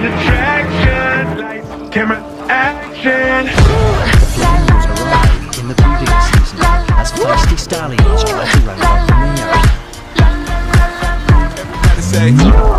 main attraction. Lights, camera, action. In the previous season as feisty stallions try to run up the meow.